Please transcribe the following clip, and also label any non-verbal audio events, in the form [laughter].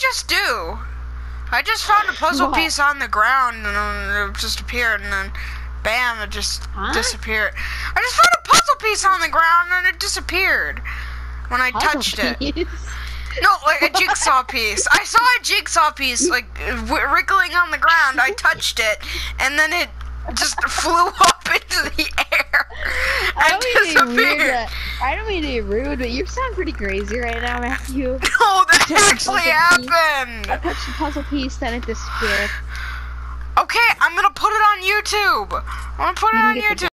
just do? I just found a puzzle What? piece on the ground and it just appeared and then bam, it just Huh? disappeared. I just found a puzzle piece on the ground and it disappeared when I Puzzle touched it. No, like a jigsaw piece. I saw a jigsaw piece like w- wriggling on the ground. I touched it and then it just [laughs] flew up into the air I and don't mean to be disappeared. I don't mean to be rude, but you sound pretty crazy right now, Matthew. [laughs] No, actually happened! piece. I touched the puzzle piece, then it disappeared. Okay, I'm gonna put it on YouTube. I'm gonna put it on the